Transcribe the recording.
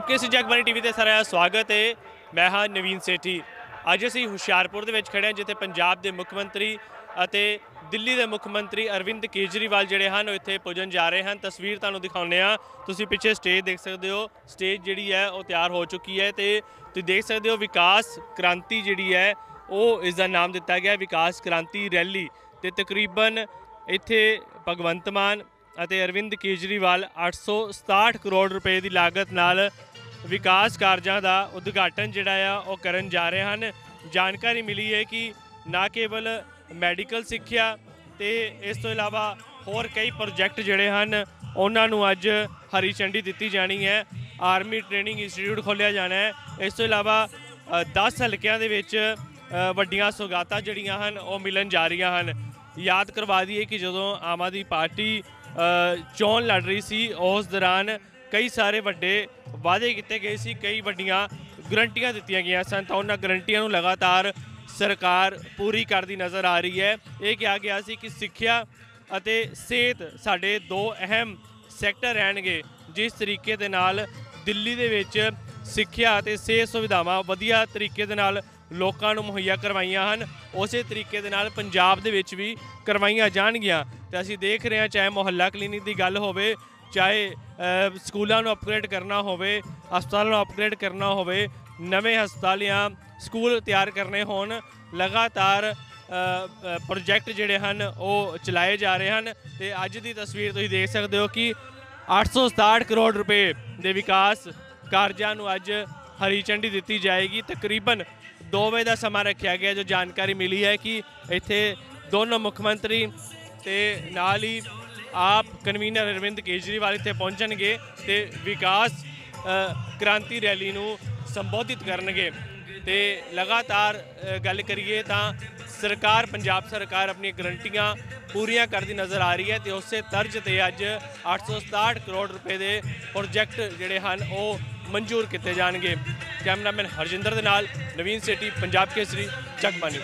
ਪੰਜਾਬ ਕੇ Jagbani TV ਤੇ ਸਾਰਿਆਂ ਦਾ ਸਵਾਗਤ ਹੈ ਮੈਂ ਹਾਂ ਨਵੀਨ ਸੇਠੀ ਅੱਜ ਅਸੀਂ ਹੁਸ਼ਿਆਰਪੁਰ ਦੇ ਵਿੱਚ ਖੜੇ ਹਾਂ ਜਿੱਥੇ ਪੰਜਾਬ ਦੇ ਮੁੱਖ ਮੰਤਰੀ ਅਤੇ ਦਿੱਲੀ ਦੇ ਮੁੱਖ ਮੰਤਰੀ ਅਰਵਿੰਦ ਕੇਜਰੀਵਾਲ ਜਿਹੜੇ ਹਨ ਉਹ ਇੱਥੇ ਪੁੱਜਣ ਜਾ ਰਹੇ ਹਨ ਤਸਵੀਰ ਤੁਹਾਨੂੰ ਦਿਖਾਉਂਦੇ ਆ ਤੁਸੀਂ ਪਿੱਛੇ ਸਟੇਜ ਦੇਖ ਸਕਦੇ ਹੋ ਸਟੇਜ ਜਿਹੜੀ ਹੈ ਉਹ ਤਿਆਰ ਹੋ ਚੁੱਕੀ ਹੈ ਤੇ ਤੁਸੀਂ ਦੇਖ ਸਕਦੇ ਹੋ ਵਿਕਾਸ ਕ੍ਰਾਂਤੀ ਜਿਹੜੀ ਹੈ ਉਹ ਇਸ ਦਾ ਨਾਮ ਦਿੱਤਾ ਗਿਆ ਵਿਕਾਸ ਕ੍ਰਾਂਤੀ ਰੈਲੀ ਤੇ ਤਕਰੀਬਨ ਇੱਥੇ ਭਗਵੰਤ ਮਾਨ ਅਤੇ ਅਰਵਿੰਦ ਕੇਜਰੀਵਾਲ 867 ਕਰੋੜ ਰੁਪਏ ਦੀ ਲਾਗਤ ਨਾਲ ਵਿਕਾਸ ਕਾਰਜਾਂ ਦਾ ਉਦਘਾਟਨ ਜਿਹੜਾ ਆ ਉਹ ਕਰਨ ਜਾ ਰਹੇ ਹਨ। ਜਾਣਕਾਰੀ ਮਿਲੀ ਹੈ ਕਿ ਨਾ ਕੇਵਲ ਮੈਡੀਕਲ ਸਿੱਖਿਆ ਤੇ ਇਸ ਤੋਂ ਇਲਾਵਾ ਹੋਰ ਕਈ ਪ੍ਰੋਜੈਕਟ ਜਿਹੜੇ ਹਨ ਉਹਨਾਂ ਨੂੰ ਅੱਜ ਹਰੀ ਝੰਡੀ ਦਿੱਤੀ ਜਾਣੀ ਹੈ। ਆਰਮੀ ਟ੍ਰੇਨਿੰਗ ਇੰਸਟੀਚਿਊਟ ਖੋਲ੍ਹਿਆ ਜਾਣਾ ਹੈ। ਇਸ ਤੋਂ ਇਲਾਵਾ ਅ, 10 ਹਲਕਿਆਂ ਦੇ ਵਿੱਚ ਵੱਡੀਆਂ ਸੌਗਾਤਾਂ ਜਿਹੜੀਆਂ ਹਨ ਉਹ ਮਿਲਣ ਜਾ ਰਹੀਆਂ ਹਨ। ਯਾਦ ਕਰਵਾ ਦਈਏ ਕਿ ਜਦੋਂ ਆਮ ਆਦਮੀ ਪਾਰਟੀ ਚੋਣ ਲੜ ਰਹੀ ਸੀ ਉਸ ਦੌਰਾਨ ਕਈ ਸਾਰੇ ਵੱਡੇ ਵਾਅਦੇ ਕੀਤੇ ਗਏ ਸੀ, ਕਈ ਵੱਡੀਆਂ ਗਰੰਟੀਆਂ ਦਿੱਤੀਆਂ ਗਈਆਂ ਸਨ, ਤਾਂ ਉਹਨਾਂ ਗਰੰਟੀਆਂ ਨੂੰ ਲਗਾਤਾਰ ਸਰਕਾਰ ਪੂਰੀ ਕਰਦੀ ਨਜ਼ਰ ਆ ਰਹੀ ਹੈ। ਇਹ ਕਿਹਾ ਗਿਆ ਸੀ ਕਿ ਸਿੱਖਿਆ ਅਤੇ ਸਿਹਤ ਸਾਡੇ ਦੋ ਅਹਿਮ ਸੈਕਟਰ ਰਹਿਣਗੇ, ਜਿਸ ਤਰੀਕੇ ਦੇ ਨਾਲ ਦਿੱਲੀ ਦੇ ਵਿੱਚ ਸਿੱਖਿਆ ਅਤੇ ਸਿਹਤ ਸੁਵਿਧਾਵਾਂ ਵਧੀਆ ਤਰੀਕੇ ਦੇ ਨਾਲ ਲੋਕਾਂ ਨੂੰ ਮੁਹੱਈਆ ਕਰਵਾਈਆਂ ਹਨ। ਉਸੇ ਤਰੀਕੇ ਦੇ ਨਾਲ ਪੰਜਾਬ ਦੇ ਵਿੱਚ ਵੀ ਕਰਵਾਈਆਂ ਜਾਣਗੀਆਂ। ਤੇ ਅਸੀਂ ਦੇਖ ਰਹੇ ਹਾਂ, ਚਾਹੇ ਮੁਹੱਲਾ ਕਲੀਨਿਕ ਦੀ ਗੱਲ ਹੋਵੇ ਚਾਹੇ ਸਕੂਲਾਂ ਨੂੰ ਅਪਗ੍ਰੇਡ ਕਰਨਾ ਹੋਵੇ, ਹਸਪਤਾਲਾਂ ਨੂੰ ਅਪਗ੍ਰੇਡ ਕਰਨਾ ਹੋਵੇ, ਨਵੇਂ ਹਸਪਤਾਲ ਜਾਂ ਸਕੂਲ ਤਿਆਰ ਕਰਨੇ ਹੋਣ, ਲਗਾਤਾਰ ਪ੍ਰੋਜੈਕਟ ਜਿਹੜੇ ਹਨ, ਉਹ ਚਲਾਏ ਜਾ ਰਹੇ ਹਨ ਤੇ ਅੱਜ ਦੀ ਤਸਵੀਰ ਤੁਸੀਂ ਦੇਖ ਸਕਦੇ ਹੋ ਕਿ 867 ਕਰੋੜ ਰੁਪਏ ਦੇ ਵਿਕਾਸ ਕਾਰਜਾਂ ਨੂੰ ਅੱਜ ਹਰੀ ਝੰਡੀ ਦਿੱਤੀ ਜਾਏਗੀ। ਤਕਰੀਬਨ 2 ਵਜੇ ਦਾ ਸਮਾਂ ਰੱਖਿਆ ਗਿਆ, ਜੋ ਜਾਣਕਾਰੀ ਮਿਲੀ ਹੈ ਕਿ ਇੱਥੇ ਦੋਨੋਂ ਮੁੱਖ ਮੰਤਰੀ ਤੇ ਨਾਲ ਹੀ ਆਪ ਕਨਵੀਨਰ ਅਰਵਿੰਦ ਕੇਜਰੀਵਾਲ ਇੱਥੇ ਪਹੁੰਚਣਗੇ ਤੇ ਵਿਕਾਸ ਕ੍ਰਾਂਤੀ ਰੈਲੀ ਨੂੰ ਸੰਬੋਧਿਤ ਕਰਨਗੇ। ਤੇ ਲਗਾਤਾਰ ਗੱਲ ਕਰੀਏ ਤਾਂ ਸਰਕਾਰ, ਪੰਜਾਬ ਸਰਕਾਰ ਆਪਣੀਆਂ ਗਰੰਟੀਆਂ ਪੂਰੀਆਂ ਕਰਦੀ ਨਜ਼ਰ ਆ ਰਹੀ ਹੈ ਤੇ ਉਸੇ ਤਰਜ਼ ਤੇ ਅੱਜ 867 ਕਰੋੜ ਰੁਪਏ ਦੇ ਪ੍ਰੋਜੈਕਟ ਜਿਹੜੇ ਹਨ ਉਹ ਮਨਜ਼ੂਰ ਕੀਤੇ ਜਾਣਗੇ। ਕੈਮਰਾਮੈਨ ਹਰਜਿੰਦਰ ਦੇ ਨਾਲ ਨਵੀਨ ਸੇਠੀ, ਪੰਜਾਬ ਕੇਸਰੀ ਜਗਬਾਨੀ